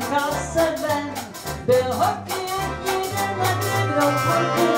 a sebe. Byl hodně jediný, a někdo chodil